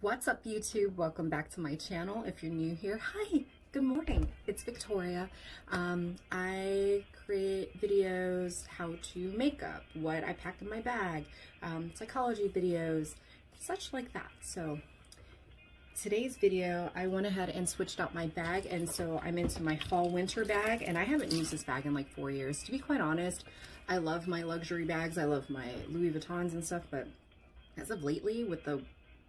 What's up YouTube? Welcome back to my channel. If you're new here, hi, good morning. It's Victoria. Um, I create videos, how to makeup, what I pack in my bag, um, psychology videos, such like that. So today's video, I went ahead and switched out my bag and so I'm into my fall winter bag and I haven't used this bag in like four years. To be quite honest, I love my luxury bags. I love my Louis Vuittons and stuff, but as of lately with the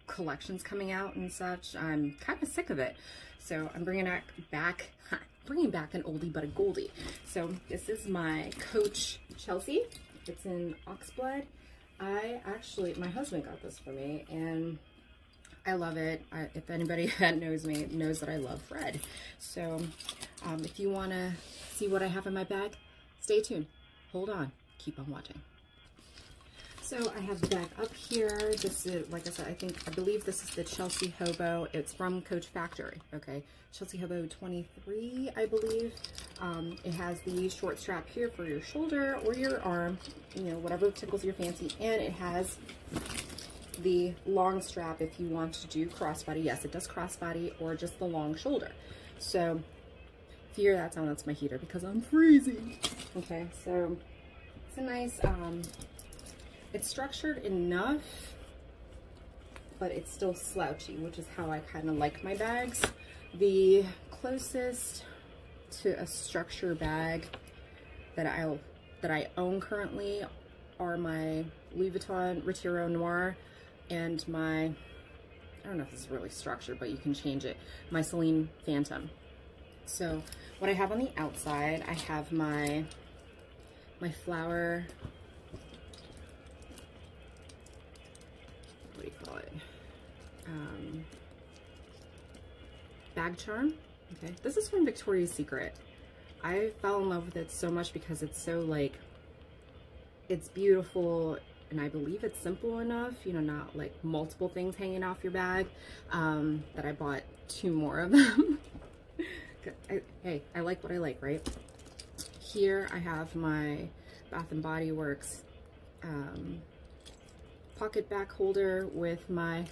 collections coming out and such. I'm kind of sick of it. So I'm bringing back, back bringing back an oldie but a goldie. So this is my Coach Chelsea. It's in Oxblood. I actually, my husband got this for me and I love it. I, if anybody that knows me knows that I love red. So um, if you want to see what I have in my bag, stay tuned. Hold on. Keep on watching. So I have bag up here. This is, like I said, I think, I believe this is the Chelsea Hobo. It's from Coach Factory, okay? Chelsea Hobo 23, I believe. Um, it has the short strap here for your shoulder or your arm, you know, whatever tickles your fancy. And it has the long strap if you want to do crossbody. Yes, it does crossbody or just the long shoulder. So if you hear that sound, that's my heater because I'm freezing. Okay, so it's a nice, um, it's structured enough, but it's still slouchy, which is how I kind of like my bags. The closest to a structure bag that I that I own currently are my Louis Vuitton Retiro Noir and my, I don't know if this is really structured, but you can change it, my Celine Phantom. So what I have on the outside, I have my, my flower um, bag charm. Okay, this is from Victoria's Secret. I fell in love with it so much because it's so like, it's beautiful and I believe it's simple enough, you know, not like multiple things hanging off your bag, um, that I bought two more of them. I, hey, I like what I like, right? Here I have my Bath and Body Works um, PocketBac holder with my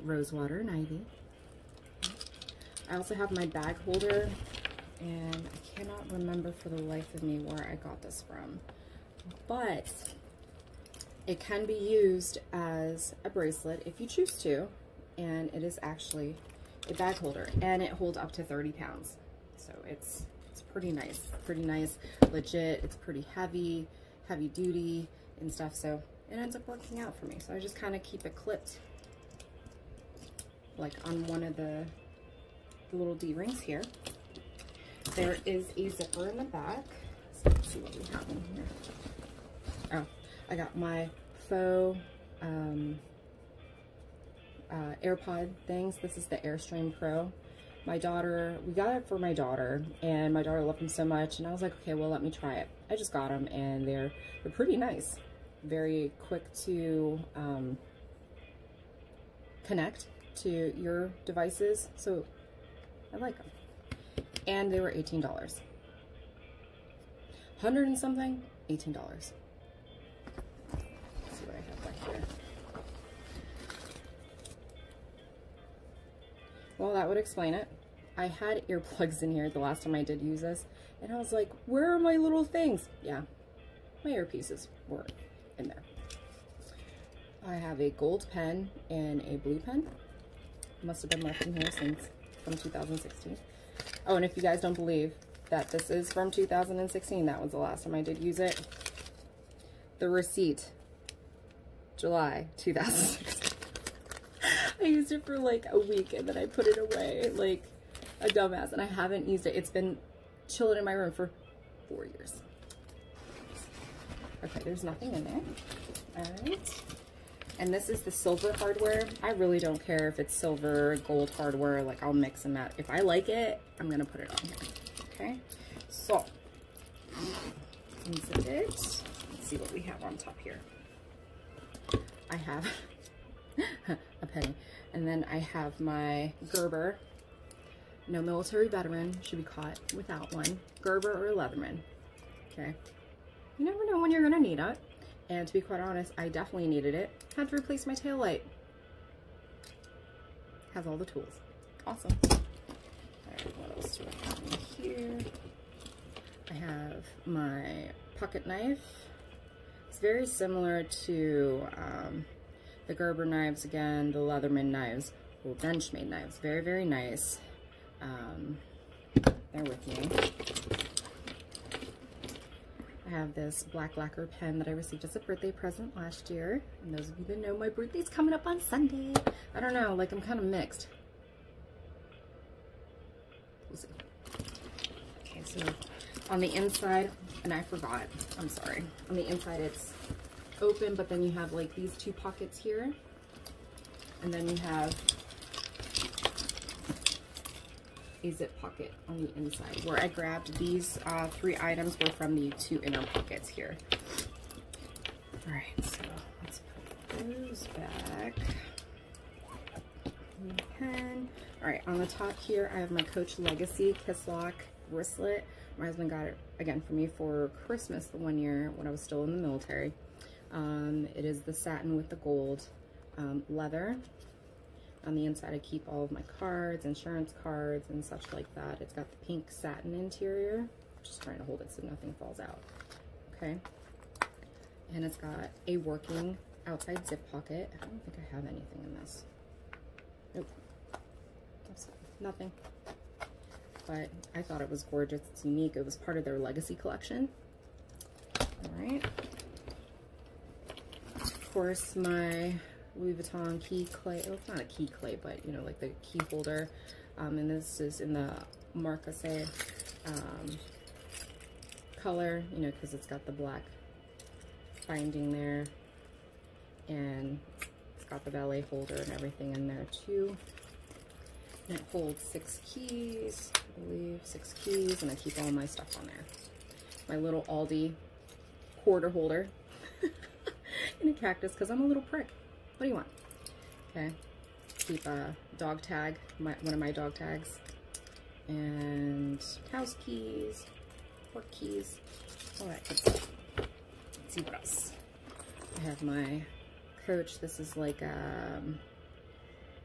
Rosewater and Ivy. I also have my bag holder, and I cannot remember for the life of me where I got this from. But it can be used as a bracelet if you choose to, and it is actually a bag holder, and it holds up to 30 pounds. So it's, it's pretty nice, pretty nice, legit. It's pretty heavy, heavy duty and stuff. So it ends up working out for me. So I just kind of keep it clipped like on one of the, the little D-rings here. There is a zipper in the back. Let's see what we have in here. Oh, I got my faux um, uh, AirPod things. This is the Airstream Pro. My daughter, we got it for my daughter, and my daughter loved them so much, and I was like, okay, well, let me try it. I just got them, and they're, they're pretty nice. Very quick to um, connect to your devices. So I like them. And they were $18. 100 and something, $18. Let's see what I have back here. Well, that would explain it. I had earplugs in here the last time I did use this, and I was like, where are my little things? Yeah, my earpieces were in there. I have a gold pen and a blue pen must have been left in here since from 2016. Oh, and if you guys don't believe that this is from 2016, that was the last time I did use it. The receipt, July 2016. I used it for like a week and then I put it away like a dumbass and I haven't used it. It's been chilling in my room for four years. Okay, there's nothing in there. All right. And this is the silver hardware. I really don't care if it's silver, gold hardware. Like, I'll mix them out. If I like it, I'm to put it on here. Okay? So, unzip it. Let's see what we have on top here. I have a penny. And then I have my Gerber. No military veteran should be caught without one. Gerber or Leatherman. Okay? You never know when you're to need it. And to be quite honest, I definitely needed it. Had to replace my tail light. has all the tools. Awesome. All right, what else do I have in here? I have my pocket knife. It's very similar to um, the Gerber knives again, the Leatherman knives, or Benchmade knives. Very, very nice. Um, bear with me. I have this black lacquer pen that I received as a birthday present last year. And those of you that know, my birthday's coming up on Sunday. I don't know, like I'm kind of mixed. We'll see. Okay, so on the inside, and I forgot, I'm sorry. On the inside it's open, but then you have like these two pockets here. And then you have a zip pocket on the inside. Where I grabbed these uh, three items were from the two inner pockets here. All right, so let's put those back. Pen. All right, on the top here, I have my Coach Legacy Kiss Lock wristlet. My husband got it again for me for Christmas the one year when I was still in the military. Um, it is the satin with the gold um, leather. On the inside, I keep all of my cards, insurance cards, and such like that. It's got the pink satin interior. I'm just trying to hold it so nothing falls out. Okay. And it's got a working outside zip pocket. I don't think I have anything in this. Nope. Nothing. But I thought it was gorgeous. It's unique. It was part of their legacy collection. All right. Of course, my Louis Vuitton key clay. Oh, it's not a key clay, but you know, like the key holder. Um, and this is in the Macassar um, color, you know, because it's got the black binding there. And it's got the valet holder and everything in there too. And it holds six keys, I believe, six keys, and I keep all my stuff on there. My little Aldi quarter holder in a cactus because I'm a little prick. What do you want? Okay. Keep a dog tag, my, one of my dog tags. And house keys, work keys, all stuff. Let's see what else. I have my Coach. This is like a, um,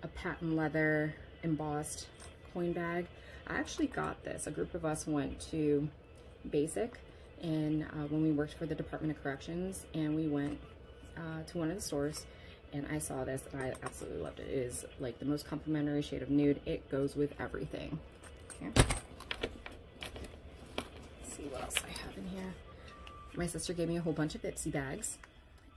a patent leather embossed coin bag. I actually got this. A group of us went to Basic and uh, when we worked for the Department of Corrections and we went uh, to one of the stores and I saw this and I absolutely loved it. It is like the most complimentary shade of nude. It goes with everything. Okay. Let's see what else I have in here. My sister gave me a whole bunch of Ipsy bags.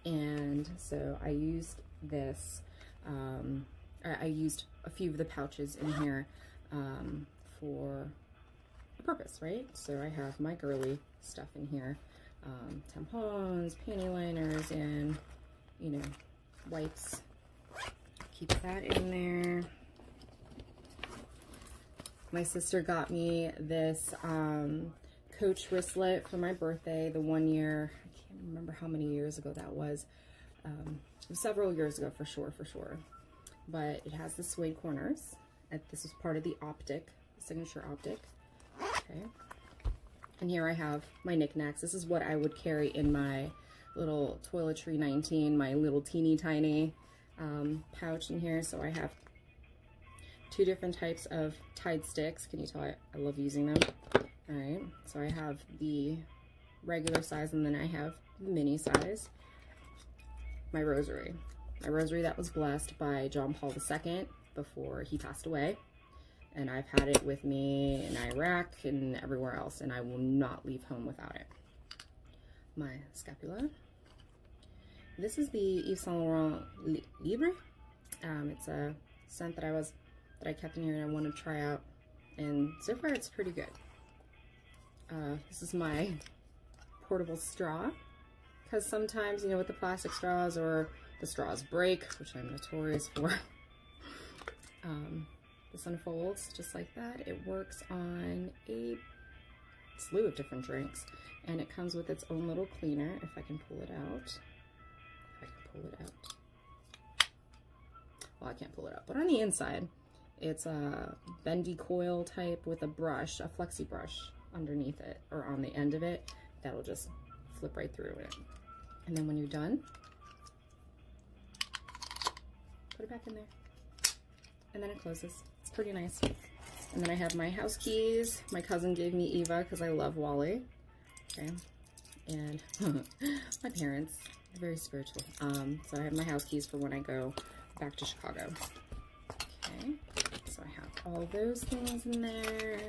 And so I used this, um, I used a few of the pouches in here um, for a purpose, right? So I have my girly stuff in here. Um, tampons, panty liners, and, you know, wipes. Keep that in there. My sister got me this um, Coach wristlet for my birthday the one year. I can't remember how many years ago that was. Um, several years ago for sure, for sure. But it has the suede corners. This is part of the optic, signature optic. Okay. And here I have my knickknacks. This is what I would carry in my little toiletry 19, my little teeny tiny um, pouch in here. So I have two different types of Tide sticks. Can you tell I, I love using them? All right, so I have the regular size and then I have the mini size. My rosary. My rosary that was blessed by John Paul II before he passed away. And I've had it with me in Iraq and everywhere else, and I will not leave home without it. My scapular. This is the Yves Saint Laurent Libre. Um, it's a scent that I was that I kept in here and I want to try out. And so far it's pretty good. Uh, this is my portable straw. Because sometimes, you know, with the plastic straws or the straws break, which I'm notorious for. um, this unfolds just like that. It works on a slew of different drinks. And it comes with its own little cleaner, if I can pull it out pull it out. Well, I can't pull it out, but on the inside, it's a bendy coil type with a brush, a flexi brush underneath it, or on the end of it. That'll just flip right through it. And then when you're done, put it back in there. and then it closes. It's pretty nice. And then I have my house keys. My cousin gave me Eva because I love WALL-E. Okay. And my parents, very spiritual. Um, so I have my house keys for when I go back to Chicago. Okay. So I have all those things in there.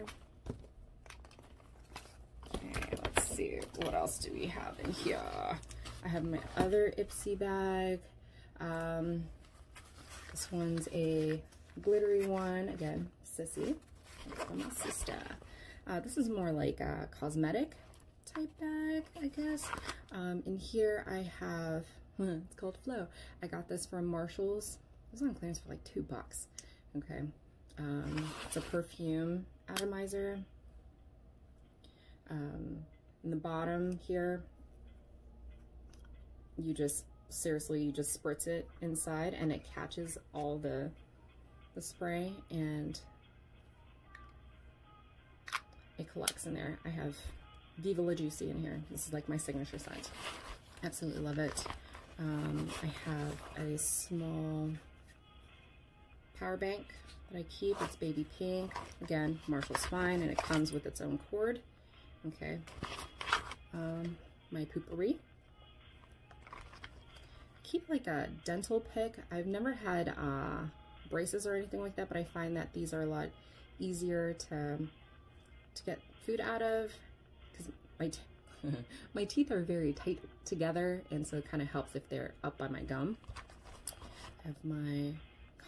Okay, let's see. What else do we have in here? I have my other Ipsy bag. Um, this one's a glittery one. Again, Sissy. From my sister. Uh, this is more like a cosmetic type bag, I guess. Um, in here I have, it's called Flow. I got this from Marshall's. It was on clearance for like two bucks. Okay. Um, it's a perfume atomizer. Um, in the bottom here, you just, seriously, you just spritz it inside and it catches all the, the spray and it collects in there. I have Viva La Juicy in here. This is like my signature scent. Absolutely love it. Um, I have a small power bank that I keep. It's baby pink. Again, Marshall's Fine, and it comes with its own cord. Okay. Um, my Poo-Pourri. Keep like a dental pick. I've never had uh, braces or anything like that, but I find that these are a lot easier to to get food out of my my teeth are very tight together and so it kind of helps if they're up by my gum. I have my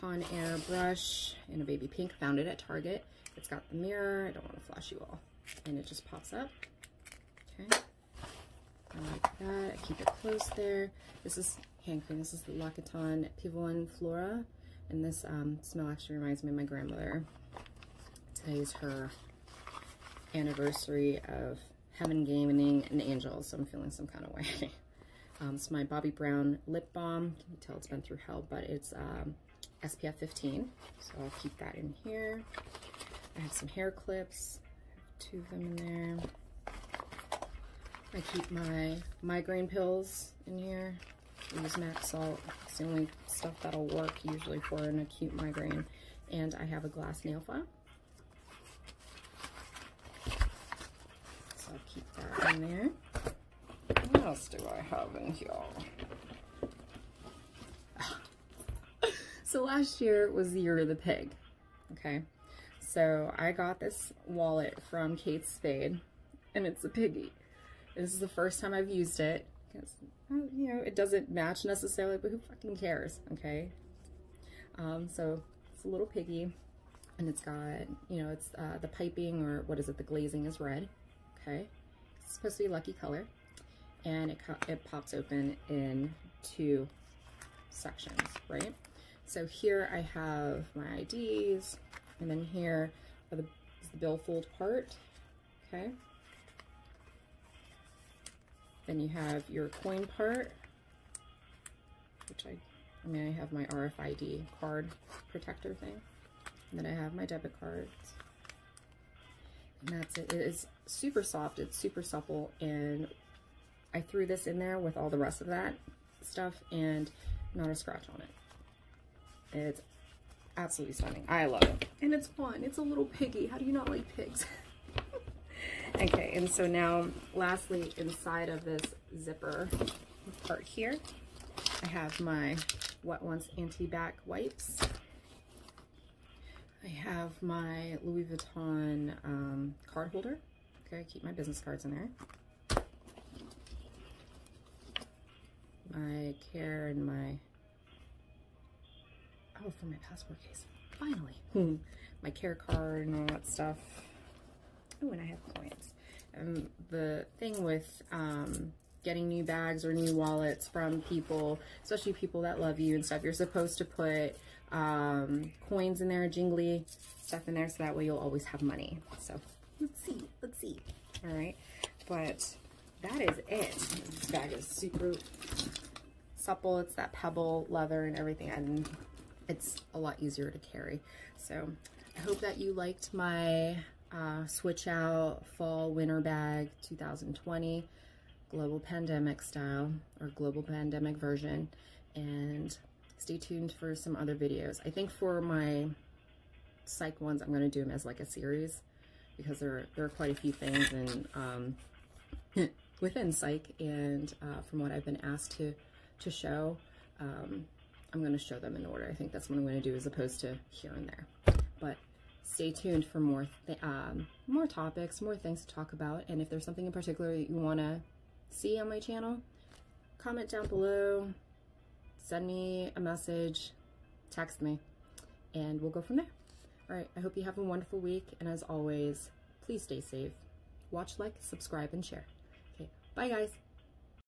Conair brush in a baby pink, found it at Target. It's got the mirror, I don't want to flash you all, and it just pops up. Okay, I like that, I keep it close there. This is hand cream, this is the L'Occitane Pivoine Flora, and this um, smell actually reminds me of my grandmother. Today is her anniversary of Heaven Gaming and Angels, so I'm feeling some kind of way. um, it's my Bobbi Brown lip balm. Can you tell it's been through hell, but it's um, SPF 15, so I'll keep that in here. I have some hair clips, two of them in there. I keep my migraine pills in here. I use Maxalt. It's the only stuff that'll work usually for an acute migraine. And I have a glass nail file. In there. What else do I have in here? so last year was the year of the pig. Okay. So I got this wallet from Kate Spade and it's a piggy. This is the first time I've used it because, you know, it doesn't match necessarily, but who fucking cares, okay? Um, so it's a little piggy and it's got, you know, it's uh, the piping or what is it, the glazing is red, okay? It's supposed to be lucky color and it, it pops open in two sections, right? So here I have my IDs and then here are the, is the billfold part, okay? Then you have your coin part, which I, I mean, I have my RFID card protector thing. And then I have my debit cards. And that's it. It is super soft. It's super supple. And I threw this in there with all the rest of that stuff and not a scratch on it. It's absolutely stunning. I love it. And it's fun. It's a little piggy. How do you not like pigs? Okay, and so now lastly, inside of this zipper part here, I have my Wet Ones Anti-Bac wipes. I have my Louis Vuitton um, card holder. Okay, I keep my business cards in there. My care and my, oh, for my passport case, finally. my care card and all that stuff. Oh, and I have coins. And the thing with um, getting new bags or new wallets from people, especially people that love you and stuff, you're supposed to put um, coins in there, jingly stuff in there, so that way you'll always have money. So let's see, let's see. All right, but that is it. This bag is super supple. It's that pebble leather and everything, and it's a lot easier to carry. So I hope that you liked my uh, switch out fall winter bag 2020 global pandemic style or global pandemic version and stay tuned for some other videos. I think for my psych ones, I'm going to do them as like a series because there, there are quite a few things and um, within psych and uh, from what I've been asked to, to show, um, I'm going to show them in order. I think that's what I'm going to do as opposed to here and there. But stay tuned for more um, more topics, more things to talk about. And if there's something in particular that you want to see on my channel, comment down below, send me a message, text me, and we'll go from there. All right, I hope you have a wonderful week. And as always, please stay safe. Watch, like, subscribe, and share. Okay, bye guys.